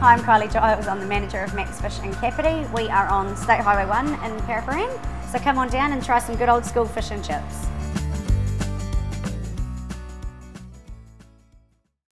Hi, I'm Kylie Giles. I'm the manager of Mac's Fish in Kapiti. We are on State Highway 1 in Paraparaumu. So come on down and try some good old school fish and chips.